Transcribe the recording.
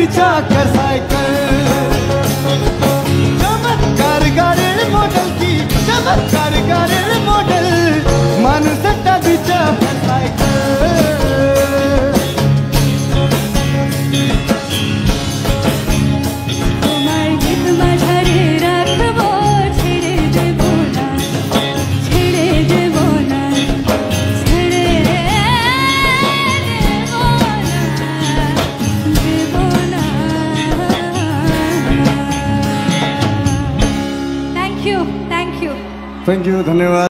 बिछा साइकिल। चमत्कार गाड़ी मॉडल की चमत्कार गाड़ी मॉडल थैंक यू धन्यवाद